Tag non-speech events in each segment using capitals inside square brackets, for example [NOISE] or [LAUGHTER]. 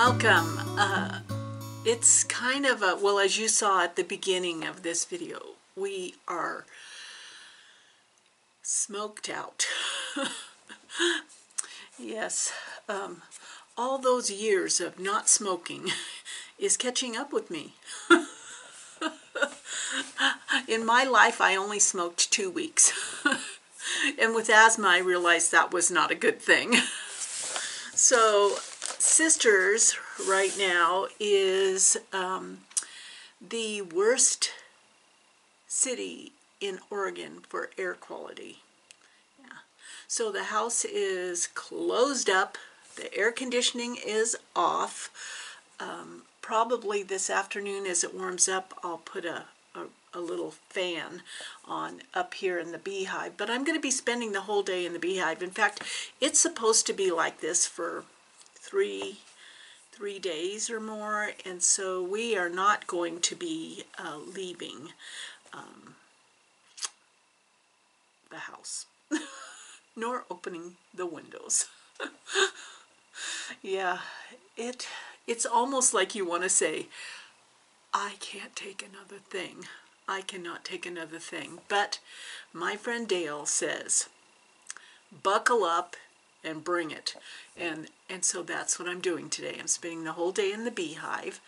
welcome. Uh, it's kind of a, well, as you saw at the beginning of this video, we are smoked out. [LAUGHS] yes, um, all those years of not smoking [LAUGHS] is catching up with me. [LAUGHS] In my life, I only smoked two weeks. and with asthma, I realized that was not a good thing. So, Sisters right now is um, the worst city in Oregon for air quality. Yeah. So the house is closed up, the air conditioning is off. Um, probably this afternoon as it warms up, I'll put a, a, a, little fan on up here in the beehive. But I'm going to be spending the whole day in the beehive. In fact, it's supposed to be like this for three three days or more and so we are not going to be uh, leaving um, the house [LAUGHS] nor opening the windows. [LAUGHS] Yeah it it's almost like you want to say I can't take another thing. I cannot take another thing. But my friend Dale says buckle up and bring it. And, and so that's what I'm doing today. I'm spending the whole day in the beehive.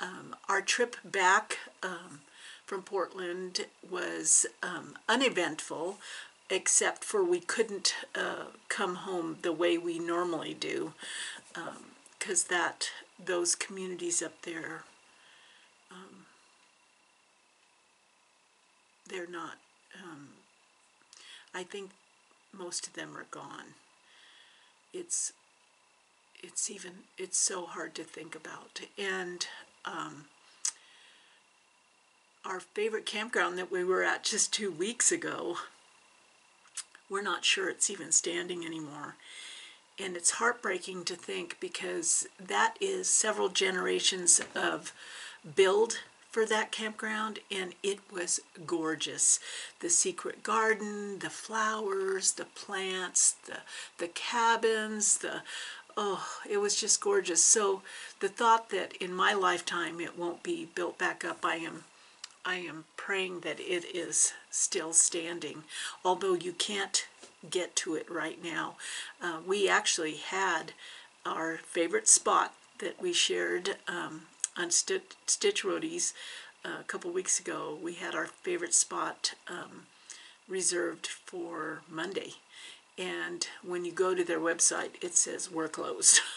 Um, our trip back um, from Portland was um, uneventful, except for we couldn't uh, come home the way we normally do, because um, that those communities up there, um, they're not. Um, I think most of them are gone it's it's even it's so hard to think about. And um, our favorite campground that we were at just two weeks ago we're not sure it's even standing anymore. And it's heartbreaking to think because that is several generations of build for that campground and it was gorgeous. The secret garden, the flowers, the plants, the, the cabins, the oh, it was just gorgeous. So the thought that in my lifetime it won't be built back up, I am I am praying that it is still standing, although you can't get to it right now. Uh, we actually had our favorite spot that we shared um, on Stitch, Roadies uh, a couple weeks ago, we had our favorite spot um, reserved for Monday. And when you go to their website, it says we're closed. [SIGHS]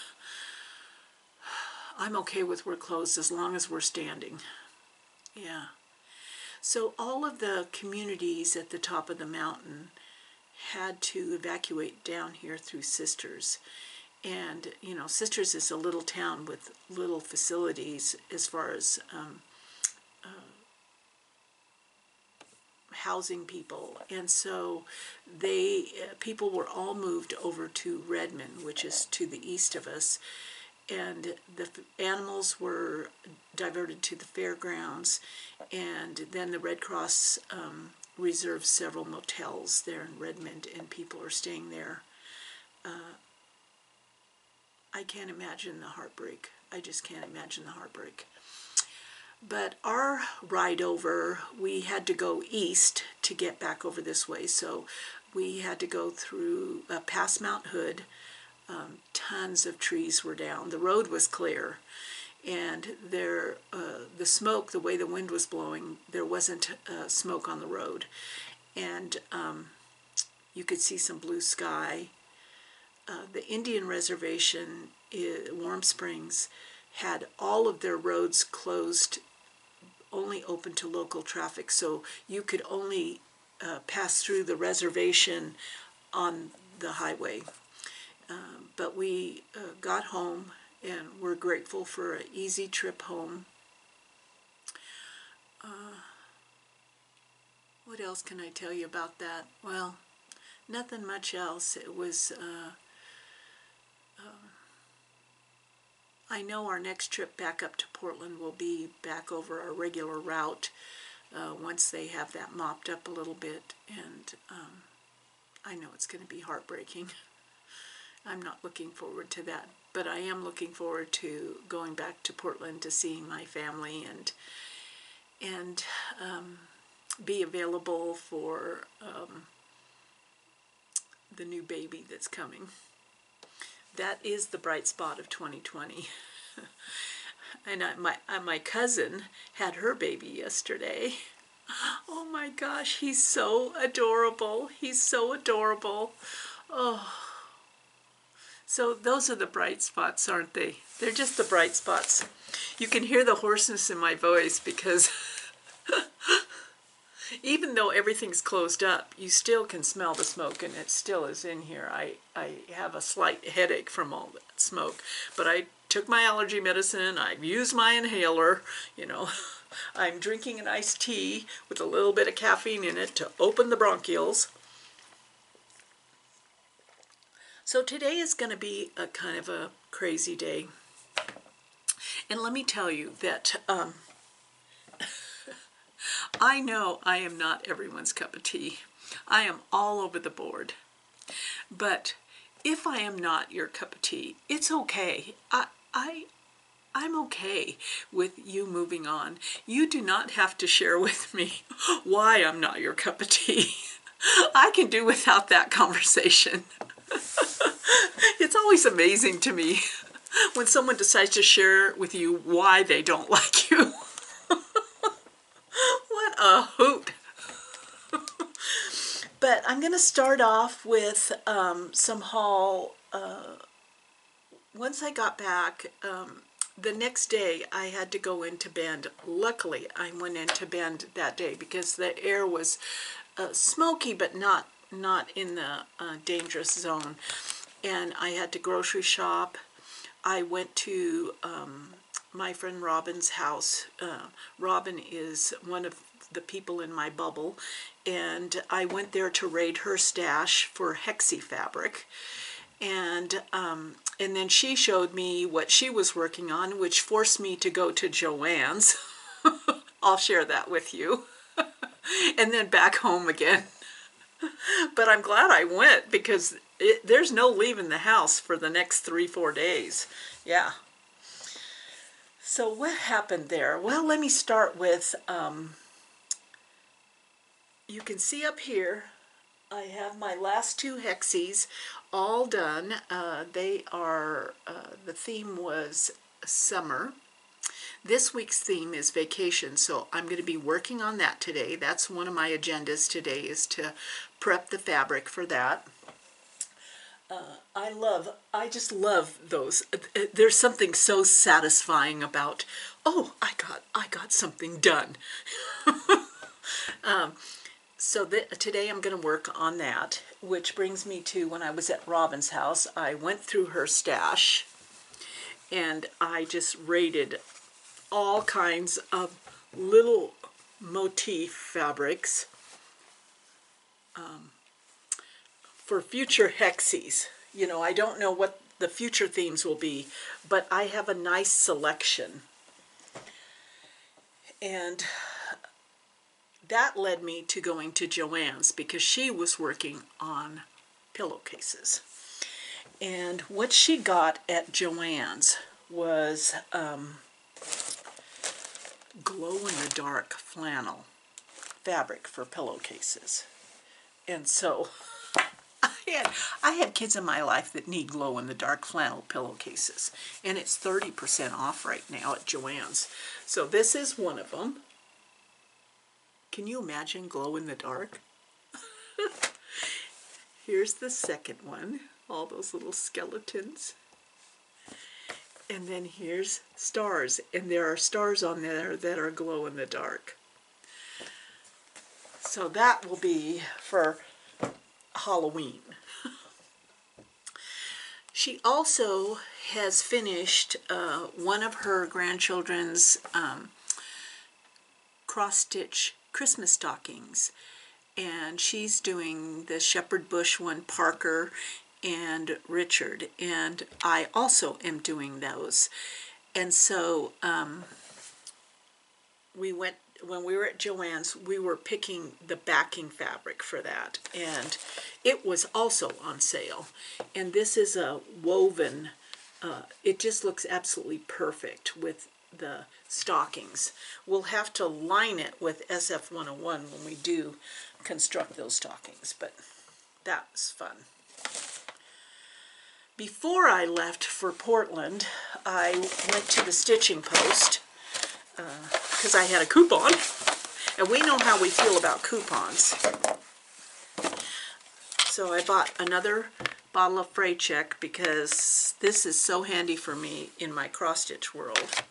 I'm okay with we're closed as long as we're standing. Yeah. So all of the communities at the top of the mountain had to evacuate down here through Sisters. And, you know, Sisters is a little town with little facilities as far as um, uh, housing people. And so they, uh, people were all moved over to Redmond, which is to the east of us. And the animals were diverted to the fairgrounds. And then the Red Cross um, reserved several motels there in Redmond, and people are staying there. Uh, I can't imagine the heartbreak. I just can't imagine the heartbreak. But our ride over, we had to go east to get back over this way. So we had to go through uh, past Mount Hood. Um, tons of trees were down. The road was clear. And there, uh, the smoke, the way the wind was blowing, there wasn't uh, smoke on the road. And um, you could see some blue sky uh, the Indian Reservation, Warm Springs, had all of their roads closed, only open to local traffic. So you could only uh, pass through the reservation on the highway. Uh, but we uh, got home and we're grateful for an easy trip home. Uh, what else can I tell you about that? Well, nothing much else. It was uh, I know our next trip back up to Portland will be back over our regular route uh, once they have that mopped up a little bit. And um, I know it's going to be heartbreaking. [LAUGHS] I'm not looking forward to that. But I am looking forward to going back to Portland to seeing my family and and um, be available for um, the new baby that's coming. That is the bright spot of 2020. [LAUGHS] and I, my uh, my cousin had her baby yesterday. Oh my gosh, he's so adorable. He's so adorable. Oh. So those are the bright spots, aren't they? They're just the bright spots. You can hear the hoarseness in my voice because [LAUGHS] even though everything's closed up, you still can smell the smoke and it still is in here. I, I have a slight headache from all that smoke, but I took my allergy medicine, I've used my inhaler, you know. [LAUGHS] I'm drinking an iced tea with a little bit of caffeine in it to open the bronchioles. So today is going to be a kind of a crazy day. And let me tell you that um, I know I am not everyone's cup of tea. I am all over the board. But if I am not your cup of tea, it's okay. I, I, I'm okay with you moving on. You do not have to share with me [LAUGHS] why I'm not your cup of tea. [LAUGHS] I can do without that conversation. [LAUGHS] it's always amazing to me when someone decides to share with you why they don't like you. A hoot. but I'm going to start off with um, some haul. Uh, once I got back, um, the next day I had to go into Bend. Luckily, I went into Bend that day because the air was uh, smoky, but not not in the uh, dangerous zone. And I had to grocery shop. I went to um, my friend Robin's house. Uh, Robin is one of the people in my bubble, and I went there to raid her stash for hexie fabric and um, and then she showed me what she was working on, which forced me to go to Joann's. [LAUGHS] I'll share that with you. [LAUGHS] and then back home again. [LAUGHS] but I'm glad I went because it, there's no leaving the house for the next three, four days. Yeah. So what happened there? Well, let me start with, um, you can see up here, I have my last two hexies all done. Uh, they are, uh, the theme was summer. This week's theme is vacation, so I'm going to be working on that today. That's one of my agendas today is to prep the fabric for that. Uh, I love, I just love those. Uh, there's something so satisfying about, oh, I got, I got something done. [LAUGHS] um, so today I'm going to work on that, which brings me to when I was at Robin's house, I went through her stash and I just raided all kinds of little motif fabrics um, for future hexies. You know, I don't know what the future themes will be, but I have a nice selection. And that led me to going to Joann's because she was working on pillowcases. And what she got at Joann's was um, glow-in-the-dark flannel fabric for pillowcases. And so [LAUGHS] I had, I had kids in my life that need glow-in-the-dark flannel pillowcases. And it's 30% off right now at Joann's. So this is one of them. Can you imagine glow in the dark? [LAUGHS] Here's the second one, all those little skeletons. And then here's stars, and there are stars on there that are glow in the dark. So that will be for Halloween. [LAUGHS] she also has finished uh, one of her grandchildren's um, cross-stitch Christmas stockings. And she's doing the Shepherd Bush one, Parker and Richard. And I also am doing those. And so um, we went, when we were at Joann's, we were picking the backing fabric for that. And it was also on sale. And this is a woven, uh, it just looks absolutely perfect with the stockings. We'll have to line it with SF101 when we do construct those stockings, but that's fun. Before I left for Portland, I went to the stitching post because uh, I had a coupon, and we know how we feel about coupons. So I bought another bottle of Fray Check because this is so handy for me in my cross stitch world.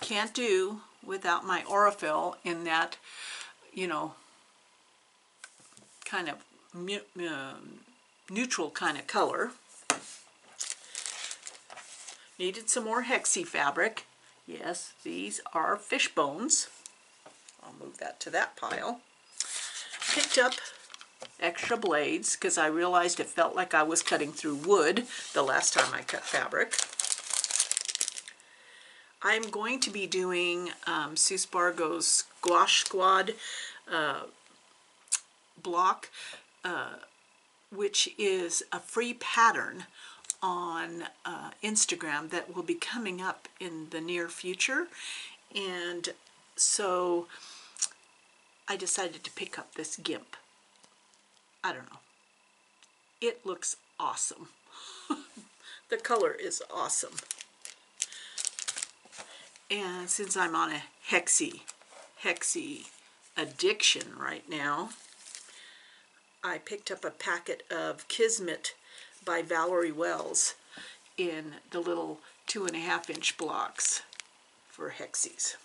Can't do without my Aurifil in that, you know, kind of um, neutral kind of color. Needed some more hexie fabric. Yes, these are fish bones. I'll move that to that pile. Picked up extra blades because I realized it felt like I was cutting through wood the last time I cut fabric. I'm going to be doing um, Sue Spargo's Gouache Squad uh, block, uh, which is a free pattern on uh, Instagram that will be coming up in the near future. And so I decided to pick up this GIMP. I don't know. It looks awesome. [LAUGHS] the color is awesome. And since I'm on a hexie, hexie addiction right now, I picked up a packet of Kismet by Valori Wells in the little two and a half inch blocks for hexies.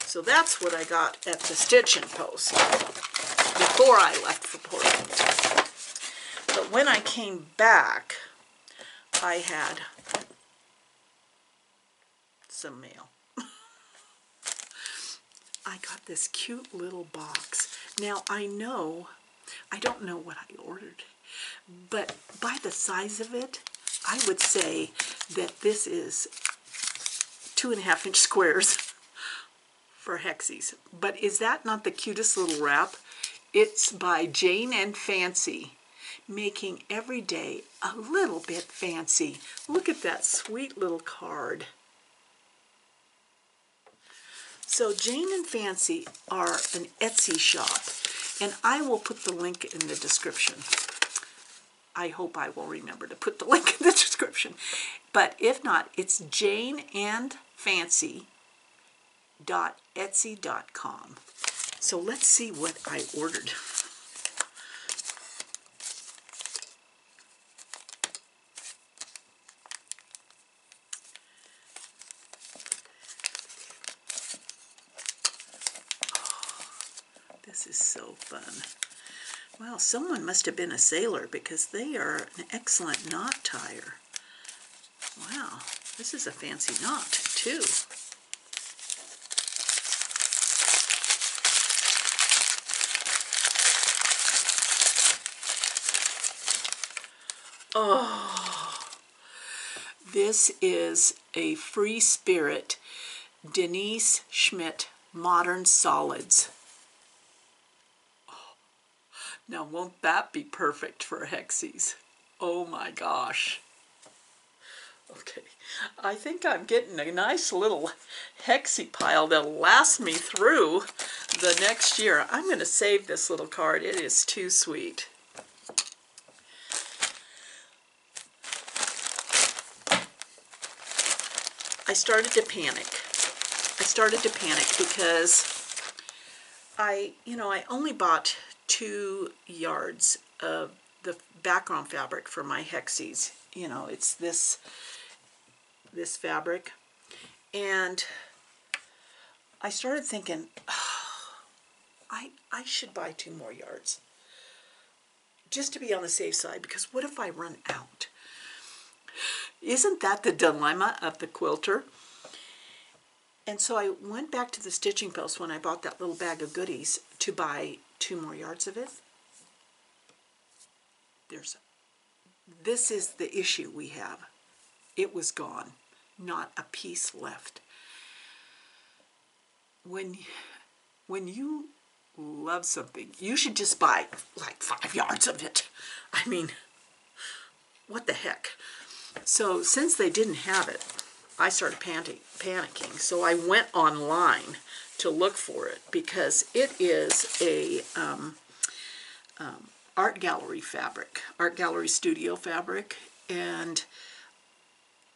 So that's what I got at the stitching post before I left for Portland. But when I came back, I had some mail. [LAUGHS] I got this cute little box. Now I know, I don't know what I ordered, but by the size of it, I would say that this is two and a half inch squares [LAUGHS] for Hexies. But is that not the cutest little wrap? It's by Jane and Fancy, making every day a little bit fancy. Look at that sweet little card. So Jane and Fancy are an Etsy shop, and I will put the link in the description. I hope I will remember to put the [LAUGHS] link in the description. But if not, it's janeandfancy.etsy.com. So let's see what I ordered. This is so fun. Someone must have been a sailor because they are an excellent knot tire. Wow, this is a fancy knot too. Oh, this is a Free Spirit Denise Schmidt Modern Solids. Now won't that be perfect for hexies? Oh my gosh. Okay, I think I'm getting a nice little hexie pile that'll last me through the next year. I'm going to save this little card. It is too sweet. I started to panic. I started to panic because I, you know, I only bought two yards of the background fabric for my hexies. You know, it's this this fabric. And I started thinking, oh, [SIGHS] I, I should buy two more yards just to be on the safe side because what if I run out? Isn't that the dilemma of the quilter? And so I went back to the stitching post when I bought that little bag of goodies to buy two more yards of it. There's, this is the issue we have. It was gone, not a piece left. When, when you love something, you should just buy like five yards of it. I mean, what the heck? So since they didn't have it, I started panic, panicking. So I went online to look for it because it is a um, um, art gallery fabric, art gallery studio fabric, and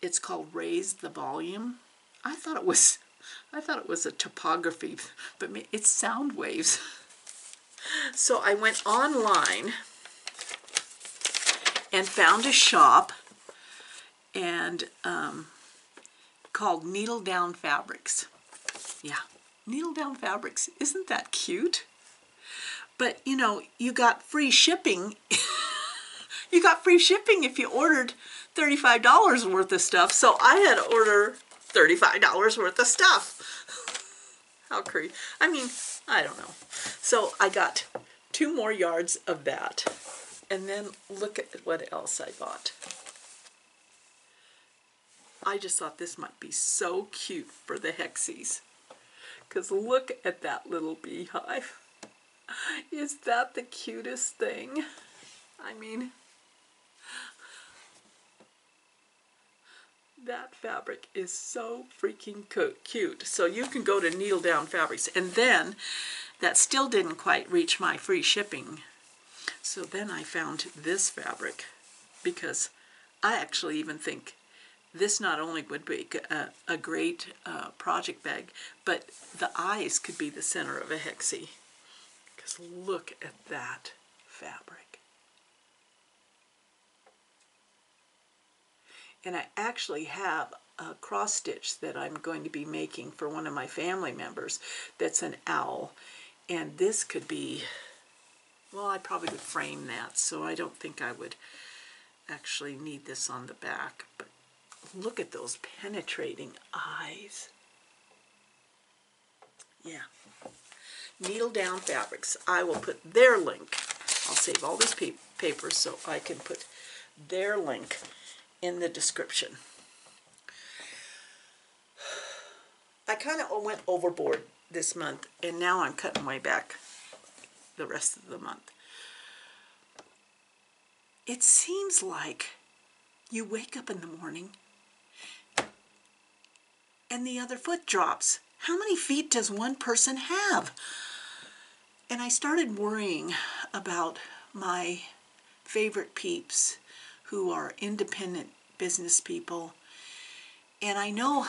it's called Raise the Volume. I thought it was, [LAUGHS] I thought it was a topography, but it's sound waves. [LAUGHS] So I went online and found a shop and um, called Needle Down Fabrics. Yeah, Needle Down Fabrics. Isn't that cute? But you know, you got free shipping. [LAUGHS] you got free shipping if you ordered $35 worth of stuff. So I had to order $35 worth of stuff. [LAUGHS] How crazy. I mean, I don't know. So I got two more yards of that. And then look at what else I bought. I just thought this might be so cute for the Hexies. Because look at that little beehive. Is that the cutest thing? I mean, that fabric is so freaking cute. So you can go to Needle Down Fabrics. And then, that still didn't quite reach my free shipping. So then I found this fabric because I actually even think this not only would be a, a great uh, project bag, but the eyes could be the center of a hexie. Because look at that fabric. And I actually have a cross stitch that I'm going to be making for one of my family members that's an owl. And this could be, well, I probably would frame that, so I don't think I would actually need this on the back. But Look at those penetrating eyes. Yeah. Needle Down Fabrics. I will put their link. I'll save all this pa paper so I can put their link in the description. I kind of went overboard this month, and now I'm cutting way back the rest of the month. It seems like you wake up in the morning and the other foot drops. How many feet does one person have? And I started worrying about my favorite peeps who are independent business people. And I know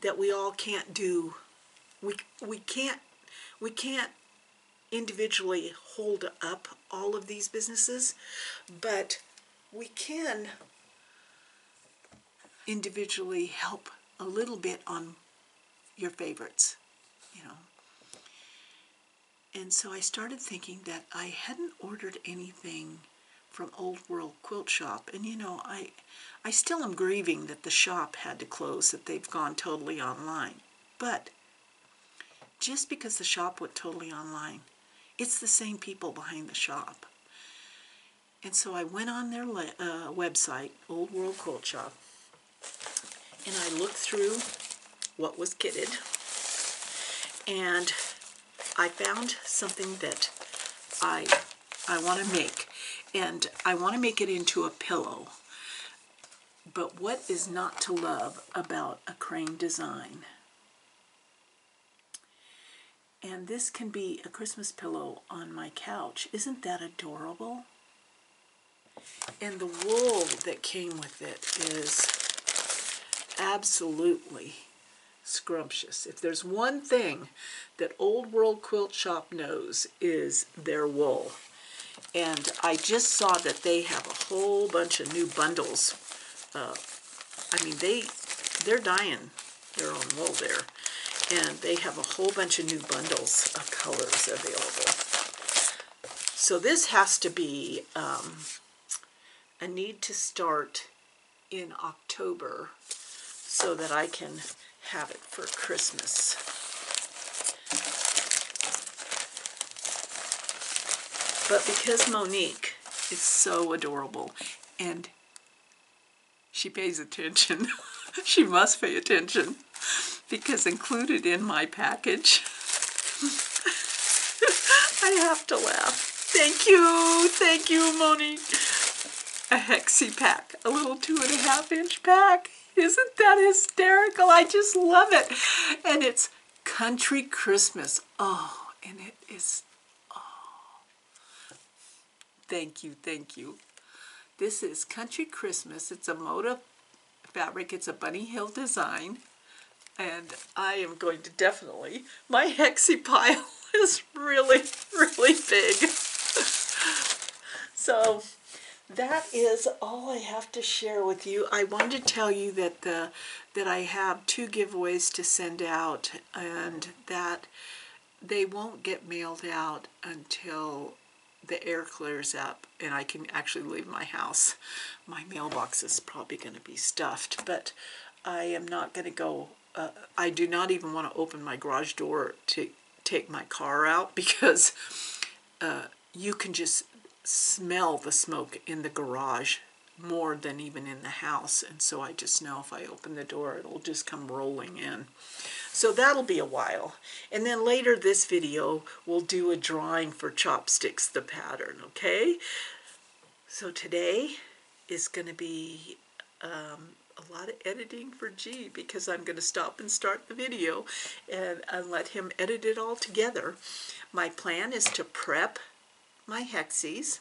that we all can't do, we, we can't, we can't individually hold up all of these businesses, but we can individually help a little bit on your favorites, you know. And so I started thinking that I hadn't ordered anything from Olde World Quilt Shoppe. And you know, I, I still am grieving that the shop had to close, that they've gone totally online. But just because the shop went totally online, it's the same people behind the shop. And so I went on their uh, website, Olde World Quilt Shoppe, and I looked through what was kitted and I found something that I I want to make and I want to make it into a pillow. But what is not to love about a crane design? And this can be a Christmas pillow on my couch. Isn't that adorable? And the wool that came with it is absolutely scrumptious. If there's one thing that Olde World Quilt Shoppe knows is their wool. And I just saw that they have a whole bunch of new bundles. Uh, I mean, they, they're dying their own wool there. And they have a whole bunch of new bundles of colors available. So this has to be um, a need to start in October so that I can have it for Christmas. But because Monique is so adorable and she pays attention, [LAUGHS] she must pay attention because included in my package [LAUGHS] I have to laugh. Thank you, thank you, Monique. A hexie pack, a little two and a half inch pack. Isn't that hysterical? I just love it. And it's Country Christmas. Oh, and it is, oh. Thank you, thank you. This is Country Christmas. It's a Moda fabric. It's a Bunny Hill design. And I am going to definitely, my hexie pile [LAUGHS] is really, really big. [LAUGHS] so that is all I have to share with you. I wanted to tell you that the that I have two giveaways to send out and that they won't get mailed out until the air clears up and I can actually leave my house. My mailbox is probably going to be stuffed, but I am not going to go. Uh, I do not even want to open my garage door to take my car out [LAUGHS] because uh, you can just smell the smoke in the garage more than even in the house. And so I just know if I open the door, it'll just come rolling in. So that'll be a while. And then later this video, we'll do a drawing for Chopsticks, the pattern, okay? So today is going to be um, a lot of editing for G because I'm going to stop and start the video and, and let him edit it all together. My plan is to prep my hexies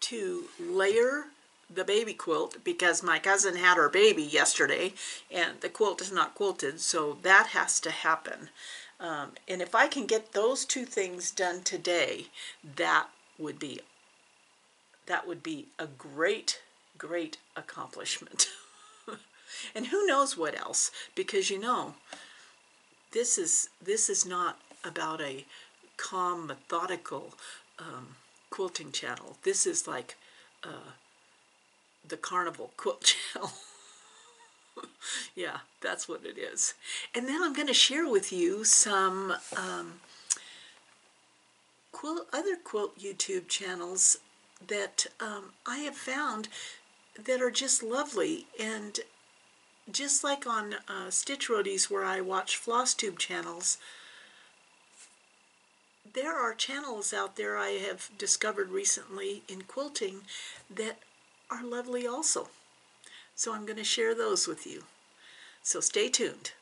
to layer the baby quilt because my cousin had her baby yesterday and the quilt is not quilted so that has to happen. Um, and if I can get those two things done today that would be that would be a great great accomplishment. [LAUGHS] And who knows what else because you know this is this is not about a calm, methodical um, quilting channel. This is like uh, the carnival quilt [LAUGHS] channel. yeah, that's what it is. And then I'm going to share with you some um, quilt, other quilt YouTube channels that um, I have found that are just lovely and just like on uh, Stitch Roadies where I watch floss tube channels, there are channels out there I have discovered recently in quilting that are lovely also. So I'm going to share those with you. So stay tuned.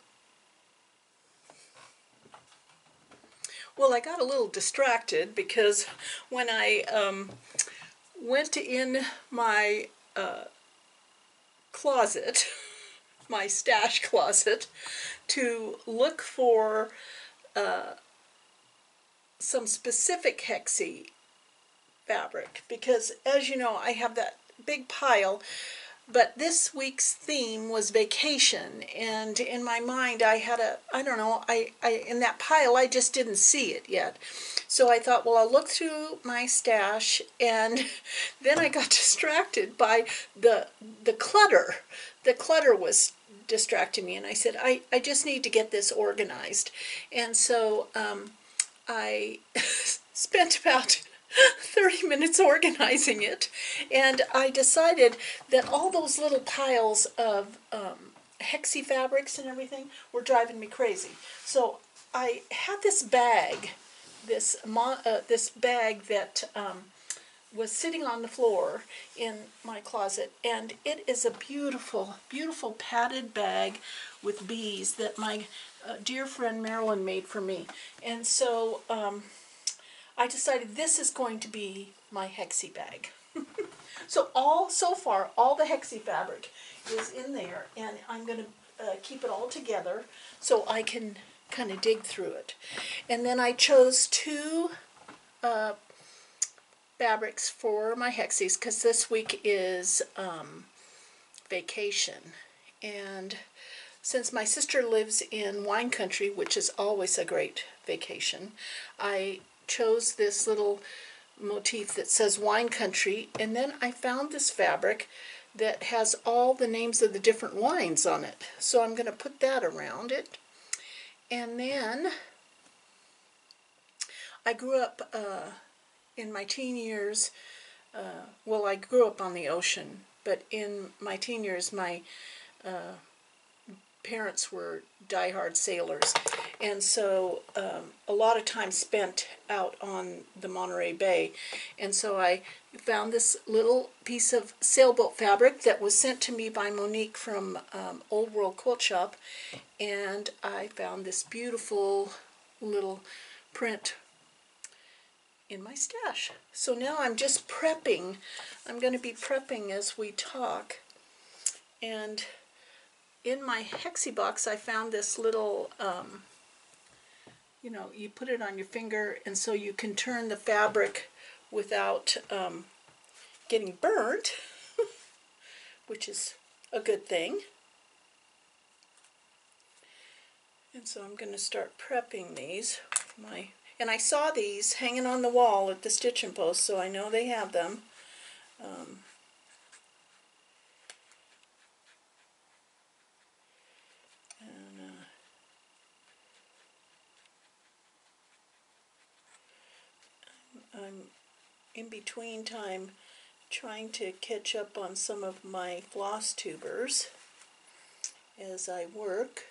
Well, I got a little distracted because when I um, went in my uh, closet, [LAUGHS] my stash closet, to look for uh, some specific hexie fabric because as you know I have that big pile but this week's theme was vacation. And in my mind I had a I don't know I, I in that pile I just didn't see it yet. So I thought well I'll look through my stash and [LAUGHS] then I got [LAUGHS] distracted by the the clutter. The clutter was distracting me and I said I, I just need to get this organized. And so um, I [LAUGHS] spent about [LAUGHS] 30 minutes organizing it, and I decided that all those little piles of um, hexie fabrics and everything were driving me crazy. So I had this bag, this uh, this bag that um, was sitting on the floor in my closet, and it is a beautiful, beautiful padded bag with bees that my uh, dear friend Marilyn made for me. And so um, I decided this is going to be my hexie bag. [LAUGHS] so all, so far, all the hexie fabric is in there, and I'm going to uh, keep it all together so I can kind of dig through it. And then I chose two uh, fabrics for my hexies because this week is um, vacation. And since my sister lives in wine country, which is always a great vacation, I chose this little motif that says wine country, and then I found this fabric that has all the names of the different wines on it. So I'm going to put that around it. And then I grew up uh, in my teen years, uh, well, I grew up on the ocean, but in my teen years, my uh, parents were diehard sailors, and so um, a lot of time spent out on the Monterey Bay, and so I found this little piece of sailboat fabric that was sent to me by Monique from um, Olde World Quilt Shoppe, and I found this beautiful little print in my stash. So now I'm just prepping. I'm going to be prepping as we talk. And in my Hexie box, I found this little, um, you know, you put it on your finger, and so you can turn the fabric without um, getting burnt, [LAUGHS] which is a good thing. And so I'm going to start prepping these. My and I saw these hanging on the wall at the stitching post, so I know they have them. Um, I'm in between time trying to catch up on some of my floss tubers as I work.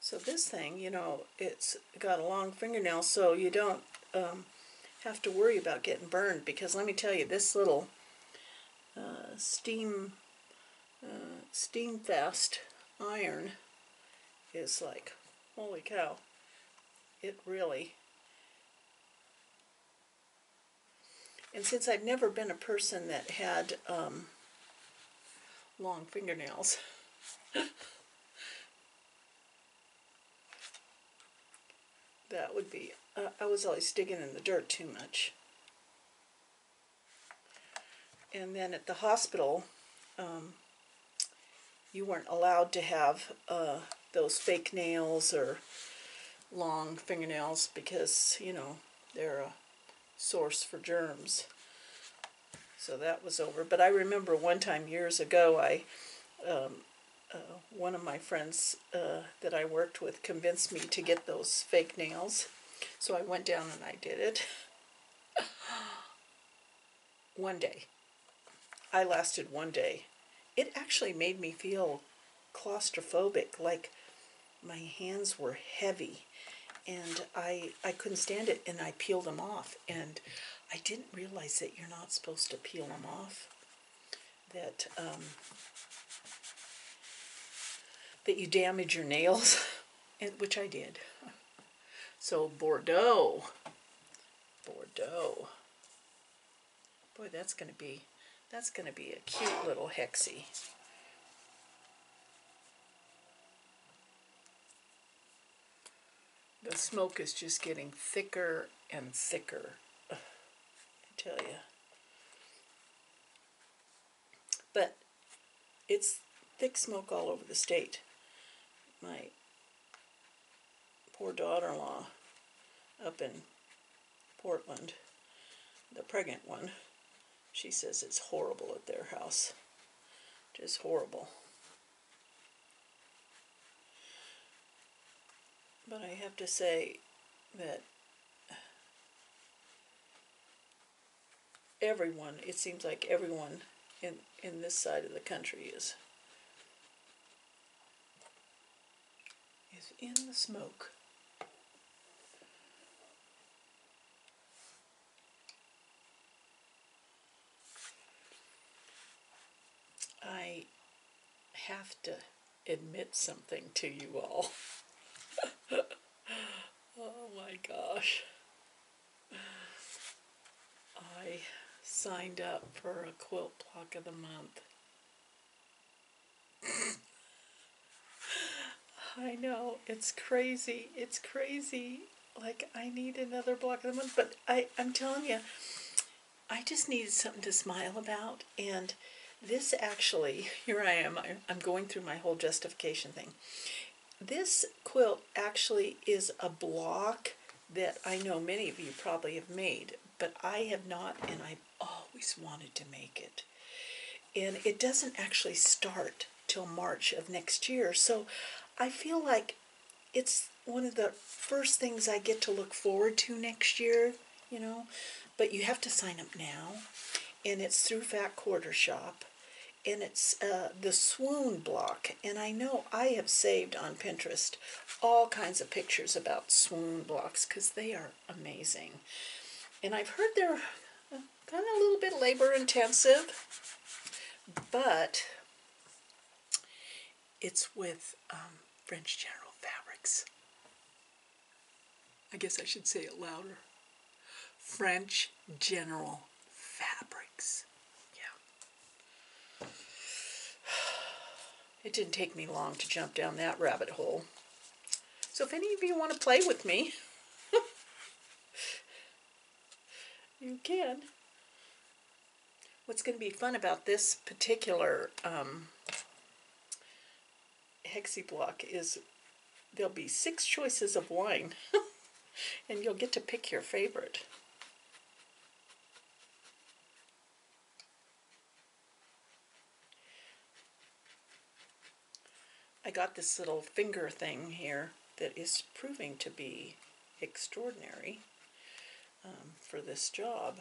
So this thing, you know, it's got a long fingernail, so you don't um, have to worry about getting burned. Because let me tell you, this little uh, steam uh, steam fast iron is like, holy cow! It really. And since I've never been a person that had um, long fingernails. [LAUGHS] that would be, uh, I was always digging in the dirt too much. And then at the hospital, um, you weren't allowed to have uh, those fake nails or long fingernails because, you know, they're a source for germs. So that was over. But I remember one time years ago, I um, uh, one of my friends uh, that I worked with convinced me to get those fake nails. So I went down and I did it. [GASPS] one day. I lasted one day. It actually made me feel claustrophobic, like my hands were heavy and I, I couldn't stand it and I peeled them off. And I didn't realize that you're not supposed to peel them off. That um, that you damage your nails, [LAUGHS] and, which I did. So Bordeaux, Bordeaux. Boy, that's going to be, that's going to be a cute little hexie. The smoke is just getting thicker and thicker, I tell you. But it's thick smoke all over the state my poor daughter-in-law up in Portland, the pregnant one, she says it's horrible at their house. Just horrible. But I have to say that everyone, it seems like everyone in, in this side of the country is is in the smoke. I have to admit something to you all. [LAUGHS] oh my gosh. I signed up for a quilt block of the month. [LAUGHS] I know it's crazy. It's crazy. Like I need another block of the month, but I I'm telling you, I just needed something to smile about, and this actually [LAUGHS] here I am. I'm going through my whole justification thing. This quilt actually is a block that I know many of you probably have made, but I have not, and I've always wanted to make it. And it doesn't actually start till March of next year, so I feel like it's one of the first things I get to look forward to next year, you know. But you have to sign up now, and it's through Fat Quarter Shop, and it's uh, the Swoon block. And I know I have saved on Pinterest all kinds of pictures about swoon blocks because they are amazing. And I've heard they're uh, kind of a little bit labor intensive, but it's with um, French General Fabrics. I guess I should say it louder. French General Fabrics. It didn't take me long to jump down that rabbit hole. So if any of you want to play with me, [LAUGHS] you can. What's going to be fun about this particular um, hexi block is there'll be six choices of wine, [LAUGHS] and you'll get to pick your favorite. I got this little finger thing here that is proving to be extraordinary um, for this job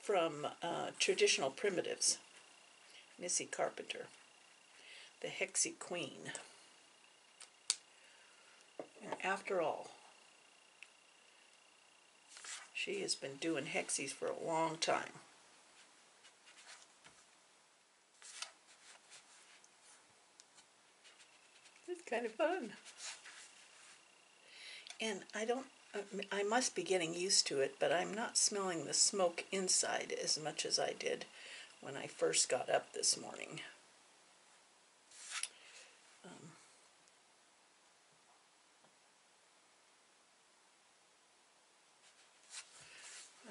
from uh, Traditional Primitives, Missy Carpenter, the Hexi Queen. And after all, she has been doing hexies for a long time. Kind of fun. And I don't, I must be getting used to it, but I'm not smelling the smoke inside as much as I did when I first got up this morning. Um,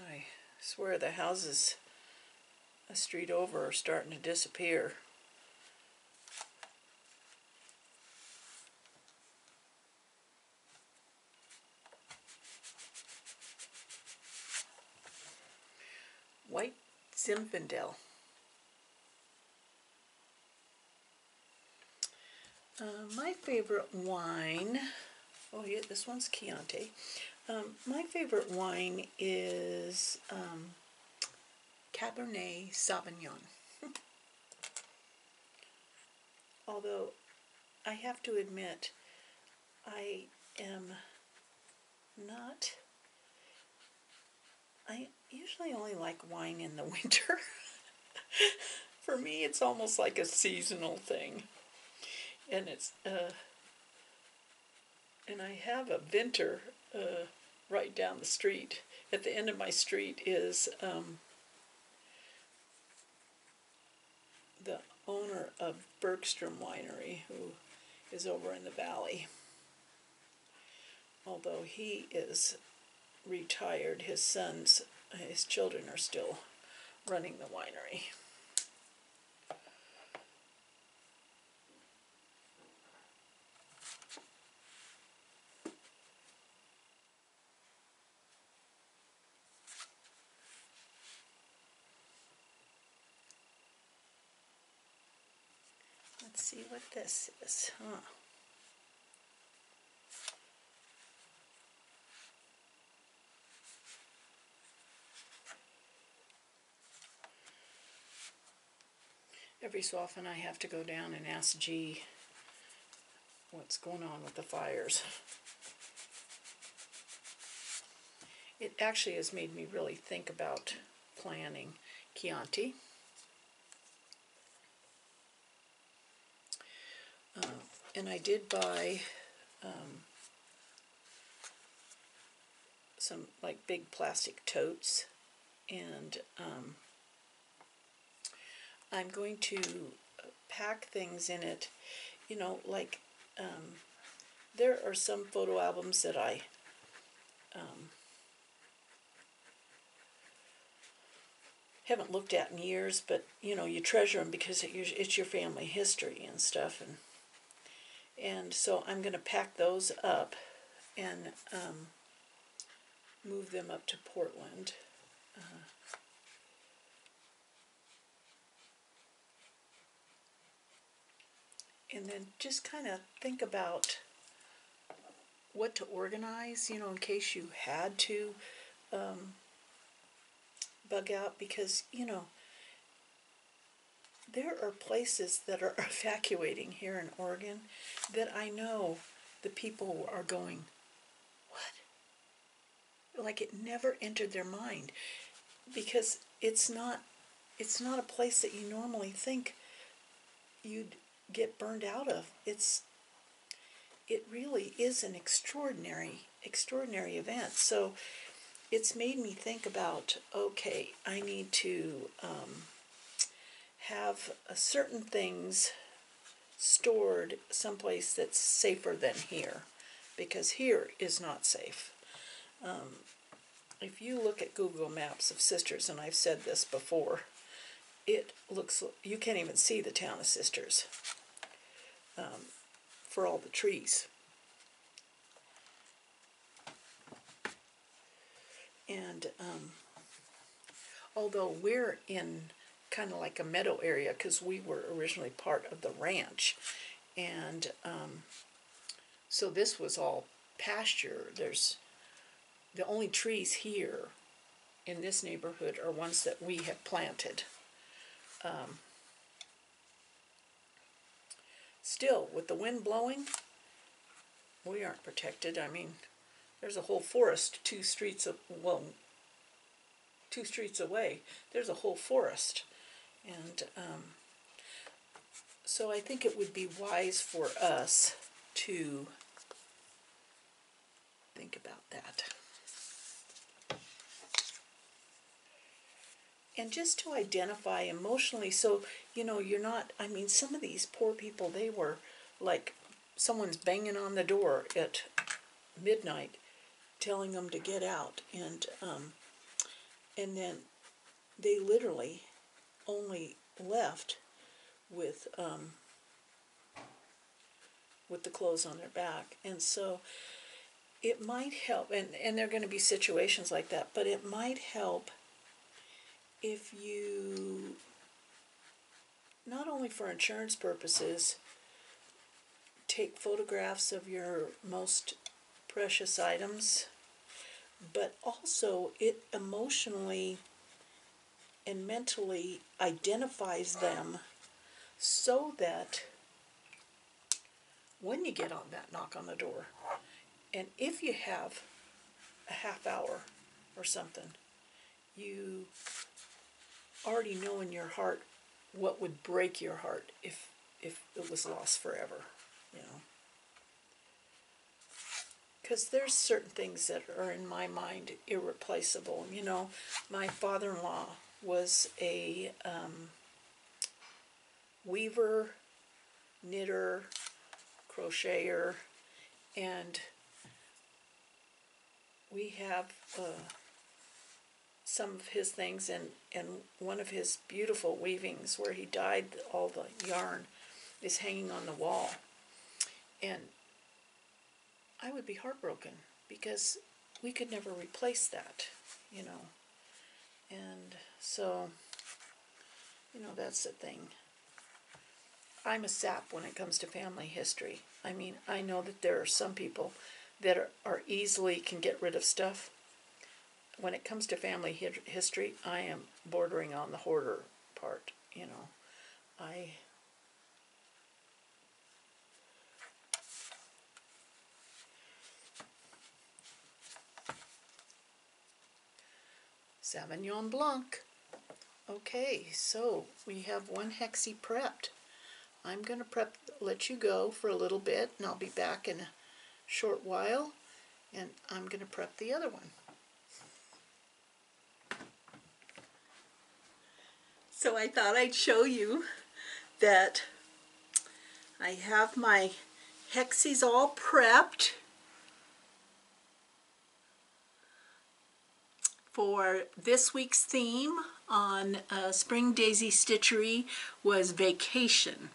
I swear the houses a street over are starting to disappear. Zinfandel. Uh, my favorite wine, oh yeah, this one's Chianti. Um, my favorite wine is um, Cabernet Sauvignon. [LAUGHS] Although I have to admit, I am not. I usually only like wine in the [LAUGHS] winter. For me, it's almost like a seasonal thing. And it's, uh, and I have a vintner uh, right down the street. At the end of my street is um, the owner of Bergstrom Winery, who is over in the valley. Although he is retired, his sons, his children are still running the winery. Let's see what this is, huh? Every so often I have to go down and ask G what's going on with the fires. It actually has made me really think about planning Chianti. Uh, and I did buy um, some like big plastic totes and um, I'm going to pack things in it, you know, like um, there are some photo albums that I um, haven't looked at in years, but you know, you treasure them because it's your family history and stuff, and and so I'm going to pack those up and um, move them up to Portland. Uh, and then just kind of think about what to organize, you know, in case you had to um, bug out, because, you know, there are places that are [LAUGHS] evacuating here in Oregon that I know the people are going, what? Like it never entered their mind because it's not it's not a place that you normally think you'd get burned out of. It's it really is an extraordinary extraordinary event. So it's made me think about okay, I need to um, have certain things stored someplace that's safer than here because here is not safe. Um, if you look at Google Maps of Sisters, and I've said this before, it looks, you can't even see the town of Sisters um, for all the trees. And um, although we're in kind of like a meadow area because we were originally part of the ranch, and um, so this was all pasture. There's the only trees here in this neighborhood are ones that we have planted. Um, still, with the wind blowing, we aren't protected. I mean, there's a whole forest two streets of well, two streets away. There's a whole forest, and um, so I think it would be wise for us to think about that. And just to identify emotionally so you know you're not i mean some of these poor people they were like someone's banging on the door at midnight telling them to get out and um, and then they literally only left with um, with the clothes on their back and so it might help and and there are going to be situations like that but it might help if you, not only for insurance purposes, take photographs of your most precious items, but also it emotionally and mentally identifies them so that when you get on that knock on the door, and if you have a half hour or something, you already know in your heart what would break your heart if if it was lost forever, you know. Because there's certain things that are in my mind irreplaceable. You know, my father-in-law was a um, weaver, knitter, crocheter, and we have. Uh, some of his things and, and one of his beautiful weavings where he dyed all the yarn is hanging on the wall. And I would be heartbroken because we could never replace that, you know. And so, you know, that's the thing. I'm a sap when it comes to family history. I mean, I know that there are some people that are, are easily can get rid of stuff when it comes to family history, I am bordering on the hoarder part. You know, I. Sauvignon Blanc. Okay, so we have one hexie prepped. I'm going to prep, let you go for a little bit, and I'll be back in a short while, and I'm going to prep the other one. So I thought I'd show you that I have my hexies all prepped for this week's theme on uh, Spring Daisy Stitchery was vacation.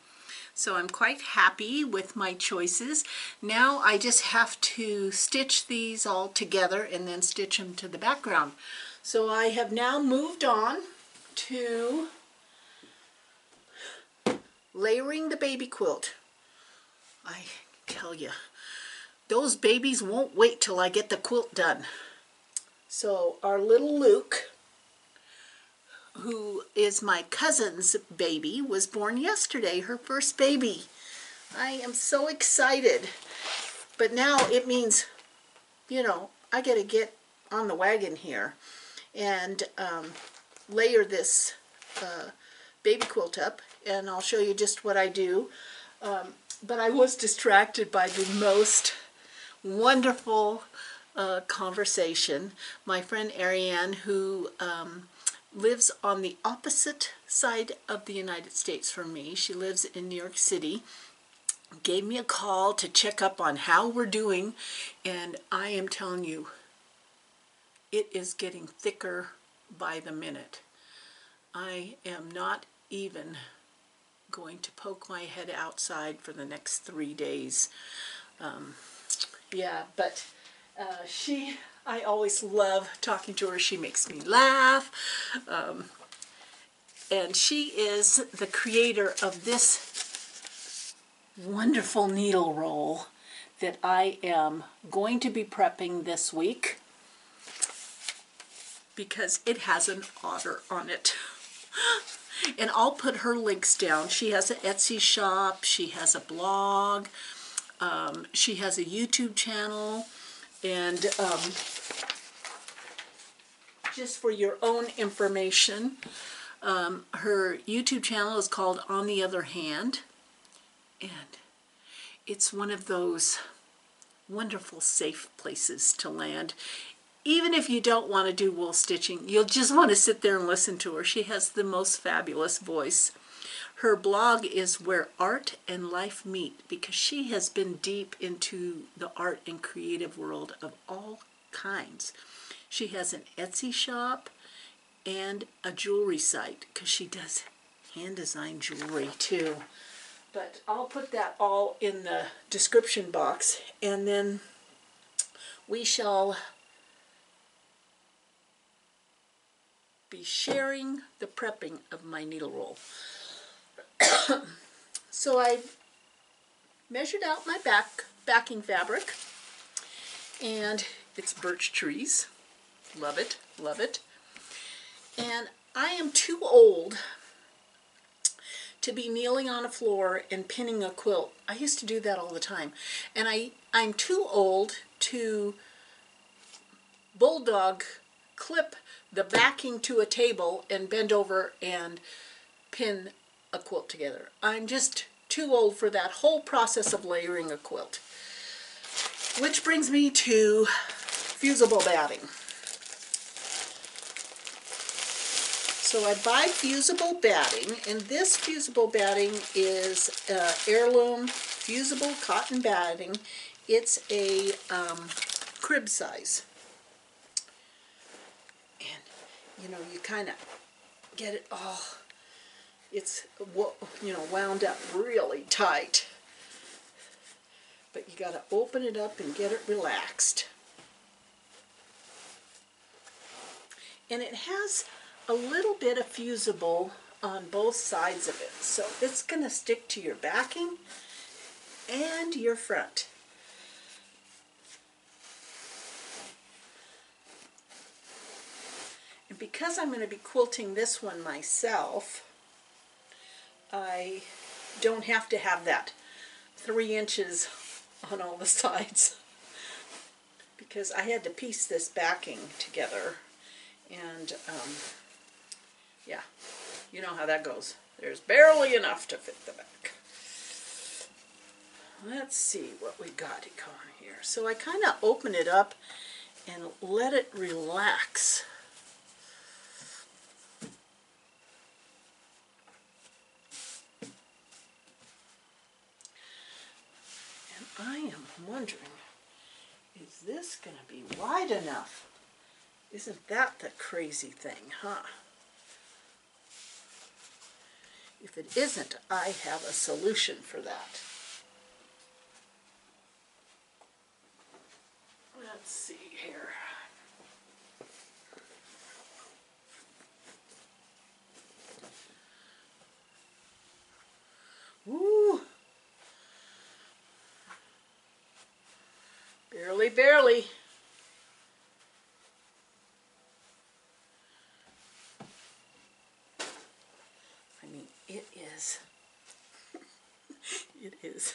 So I'm quite happy with my choices. Now I just have to stitch these all together and then stitch them to the background. So I have now moved on to layering the baby quilt. I tell you, those babies won't wait till I get the quilt done. So our little Luke, who is my cousin's baby, was born yesterday, her first baby. I am so excited. But now it means, you know, I got to get on the wagon here and um, layer this uh, baby quilt up and I'll show you just what I do. Um, but I was distracted by the most wonderful uh, conversation. My friend Ariane, who um, lives on the opposite side of the United States from me, she lives in New York City, gave me a call to check up on how we're doing, and I am telling you, it is getting thicker by the minute. I am not even going to poke my head outside for the next three days. Um, yeah, but uh, she, I always love talking to her. She makes me laugh. Um, and she is the creator of this wonderful needle roll that I am going to be prepping this week because it has an otter on it. and I'll put her links down. She has an Etsy shop, she has a blog, um, she has a YouTube channel, and um, just for your own information, um, her YouTube channel is called On the Other Hand, and it's one of those wonderful safe places to land even if you don't want to do wool stitching, you'll just want to sit there and listen to her. She has the most fabulous voice. Her blog is Where Art and Life Meet because she has been deep into the art and creative world of all kinds. She has an Etsy shop and a jewelry site because she does hand design jewelry too. But I'll put that all in the description box and then we shall be sharing the prepping of my needle roll. [COUGHS] so I measured out my back backing fabric and it's birch trees. Love it, love it. And I am too old to be kneeling on a floor and pinning a quilt. I used to do that all the time. And I, I'm too old to bulldog clip the backing to a table and bend over and pin a quilt together. I'm just too old for that whole process of layering a quilt. Which brings me to fusible batting. So I buy fusible batting, and this fusible batting is uh, heirloom fusible cotton batting. It's a um, crib size. You know, you kind of get it all, it's, you know, wound up really tight. But you got to open it up and get it relaxed. And it has a little bit of fusible on both sides of it. So it's going to stick to your backing and your front. Because I'm going to be quilting this one myself, I don't have to have that three inches on all the [LAUGHS] sides because I had to piece this backing together and um, yeah, you know how that goes. There's barely enough to fit the back. Let's see what we got going here. So I kind of open it up and let it relax. I am wondering, is this going to be wide enough? Isn't that the crazy thing, huh? If it isn't, I have a solution for that. Let's see here. Barely. I mean, it is. [LAUGHS] it is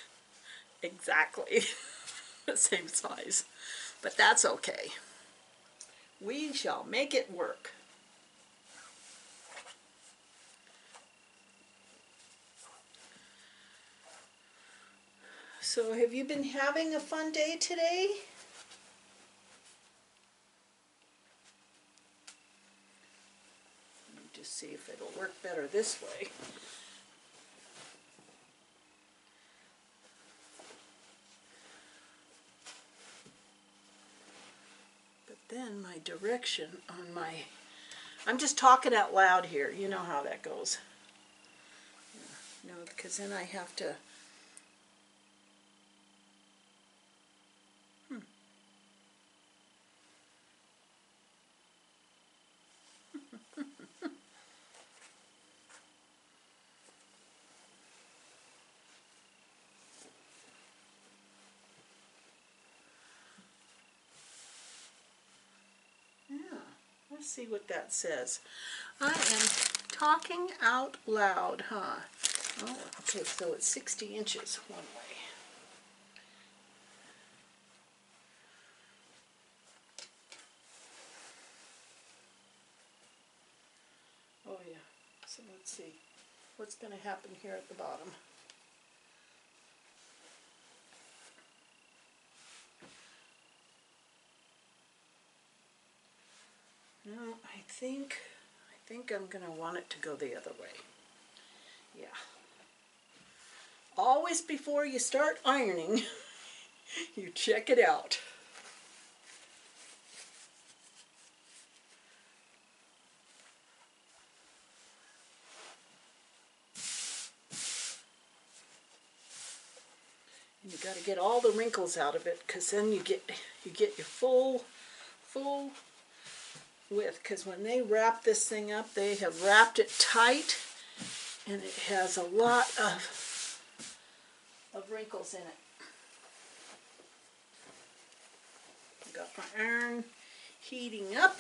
exactly [LAUGHS] the same size. But that's okay. We shall make it work. So have you been having a fun day today? Let me just see if it'll work better this way. But then my direction on my, I'm just talking out loud here, you know how that goes. No, because then I have to Yeah, let's see what that says. I am talking out loud, huh? Oh, okay, so it's 60 inches one way. Oh yeah, so let's see. What's going to happen here at the bottom? No, I think, I think I'm gonna want it to go the other way. Yeah. Always before you start ironing, [LAUGHS] you check it out. You got to get all the wrinkles out of it because then you get you get your full full with because when they wrap this thing up they have wrapped it tight and it has a lot of of wrinkles in it. Got my iron heating up.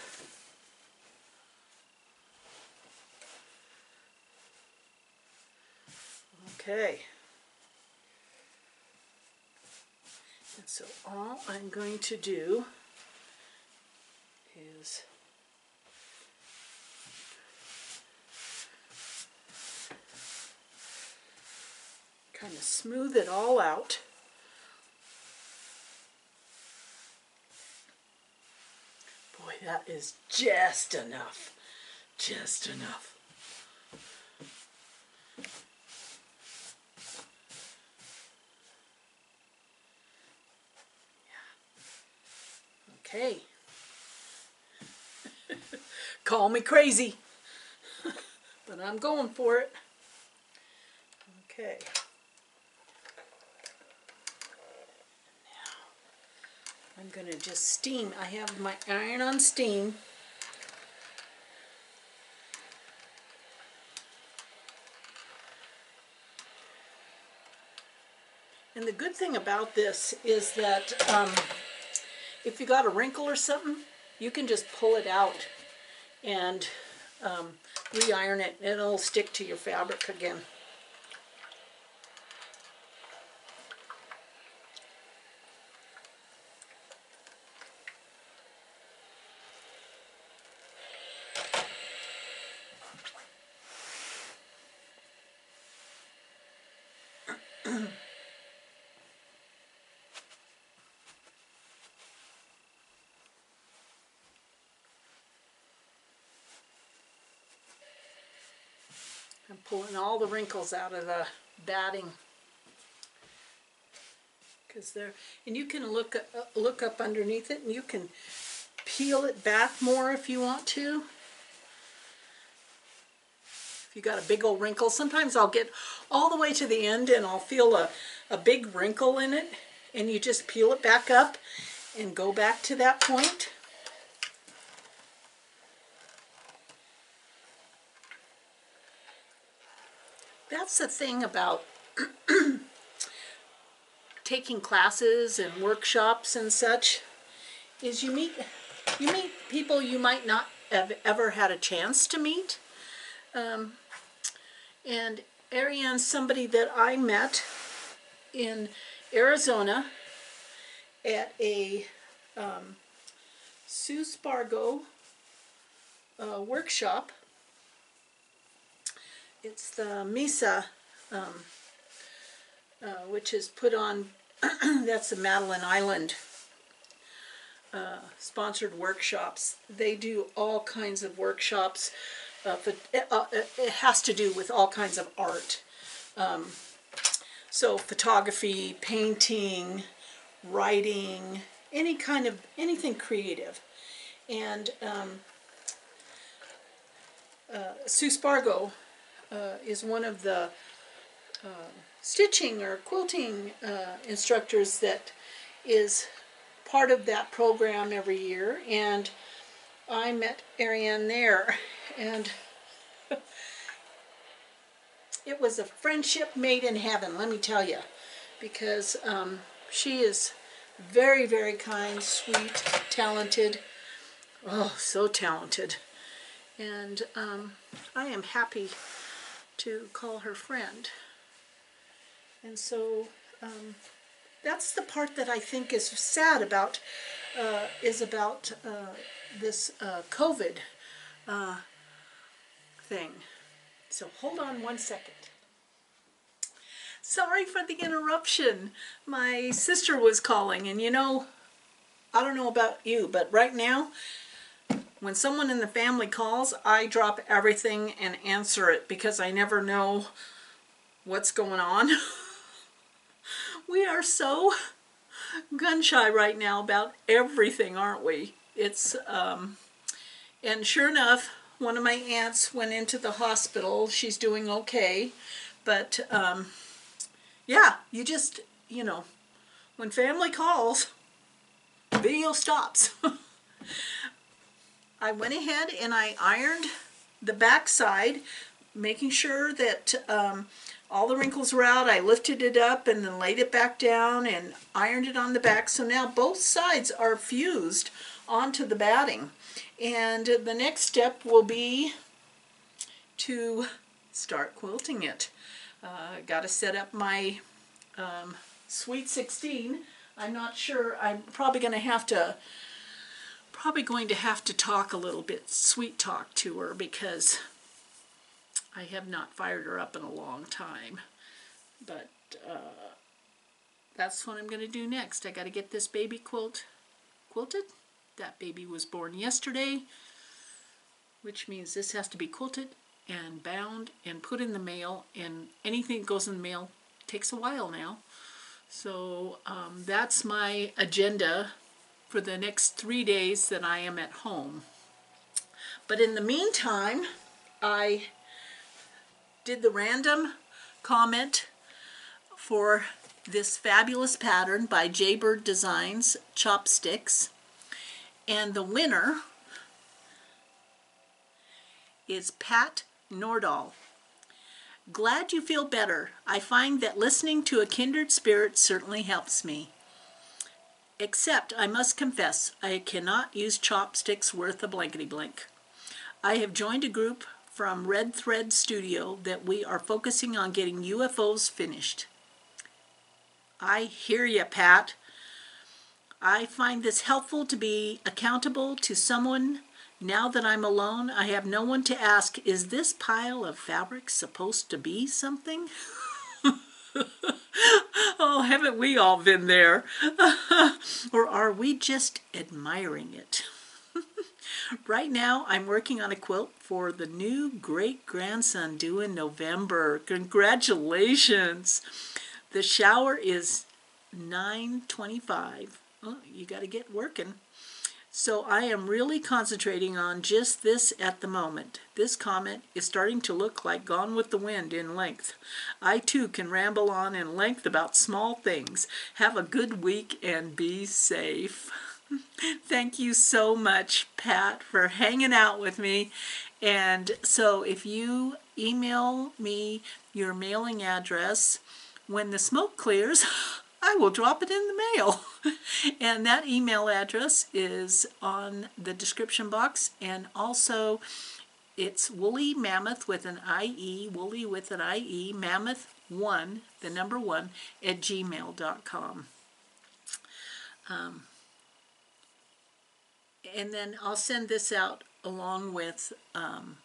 Okay. And so all I'm going to do is kind of smooth it all out. Boy, that is just enough. Just enough. Yeah. Okay. [LAUGHS] Call me crazy, [LAUGHS] but I'm going for it. Okay. Now, I'm going to just steam. I have my iron on steam. And the good thing about this is that um, if you got a wrinkle or something, you can just pull it out and um, re-iron it. And it'll stick to your fabric again. All the wrinkles out of the batting. Because there, and you can look uh, look up underneath it, and you can peel it back more if you want to. If you got a big old wrinkle, sometimes I'll get all the way to the end and I'll feel a, a big wrinkle in it, and you just peel it back up and go back to that point. That's the thing about [CLEARS THROAT] taking classes and workshops and such is you meet you meet people you might not have ever had a chance to meet. Um, and Ariane's somebody that I met in Arizona at a um, Sue Spargo uh, workshop. It's the MISA, um, uh, which is put on, [CLEARS THROAT] that's the Madeline Island uh, sponsored workshops. They do all kinds of workshops, uh, but it, uh, it has to do with all kinds of art. Um, so photography, painting, writing, any kind of, anything creative. And um, uh, Sue Spargo uh, is one of the uh, stitching or quilting uh, instructors that is part of that program every year. And I met Ariane there. [LAUGHS] And [LAUGHS] it was a friendship made in heaven, let me tell you. Because um, she is very, very kind, sweet, talented. Oh, so talented. And um, I am happy to call her friend. And so um, that's the part that I think is sad about, uh, is about uh, this uh, COVID uh, thing. So hold on one second. Sorry for the interruption. My sister was calling, and you know, I don't know about you, but right now, when someone in the family calls, I drop everything and answer it because I never know what's going on. [LAUGHS] we are so gun shy right now about everything, aren't we? It's, um, and sure enough, one of my aunts went into the hospital. She's doing okay, but, um, yeah, you just, you know, when family calls, video stops. [LAUGHS] I went ahead and I ironed the back side, making sure that um, all the wrinkles were out. I lifted it up and then laid it back down and ironed it on the back. So now both sides are fused onto the batting. And the next step will be to start quilting it. Uh, Got to set up my um, Sweet 16. I'm not sure. I'm probably going to have to probably going to have to talk a little bit, sweet talk to her because I have not fired her up in a long time. But uh, that's what I'm going to do next. I got to get this baby quilt quilted. That baby was born yesterday, which means this has to be quilted and bound and put in the mail and anything that goes in the mail takes a while now. So um, that's my agenda for the next three days that I am at home. But in the meantime, I did the random comment for this fabulous pattern by Jaybird Designs Chopsticks. And the winner is Pat Nordahl. Glad you feel better. I find that listening to a kindred spirit certainly helps me. Except, I must confess, I cannot use chopsticks worth a blankety blank. I have joined a group from Red Thread Studio that we are focusing on getting UFOs finished. I hear ya, Pat. I find this helpful to be accountable to someone now that I'm alone, I have no one to ask, is this pile of fabric supposed to be something? [LAUGHS] [LAUGHS] oh, haven't we all been there? [LAUGHS] or are we just admiring it? [LAUGHS] right now, I'm working on a quilt for the new great-grandson due in November. Congratulations! The shower is 9.25. Oh, you got to get working. So I am really concentrating on just this at the moment. This comment is starting to look like Gone with the Wind in length. I too can ramble on in length about small things. Have a good week and be safe. [LAUGHS] Thank you so much, Pat, for hanging out with me. And so if you email me your mailing address, when the smoke clears, [LAUGHS] I will drop it in the mail. [LAUGHS] and that email address is on the description box and also it's woolly mammoth with an IE, woolly with an IE, mammoth one, the number one, at gmail.com. Um, and then I'll send this out along with um,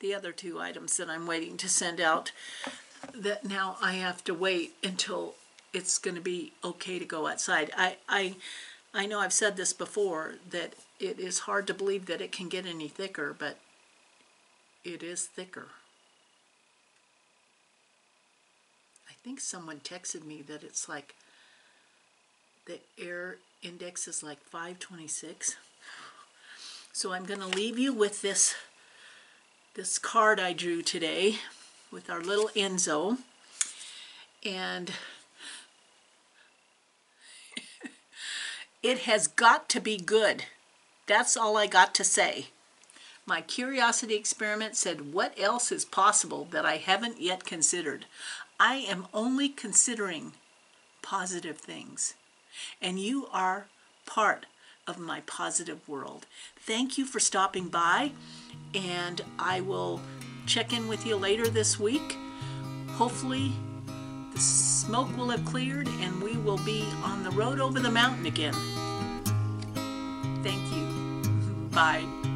the other two items that I'm waiting to send out. That now I have to wait until it's going to be okay to go outside. I, I, I know I've said this before that it is hard to believe that it can get any thicker, but it is thicker. I think someone texted me that it's like the air index is like 526. So I'm going to leave you with this this card I drew today with our little Enzo. And it has got to be good. That's all I got to say. My curiosity experiment said, what else is possible that I haven't yet considered? I am only considering positive things. And you are part of my positive world. Thank you for stopping by, and I will check in with you later this week. Hopefully, smoke will have cleared and we will be on the road over the mountain again. Thank you. [LAUGHS] Bye.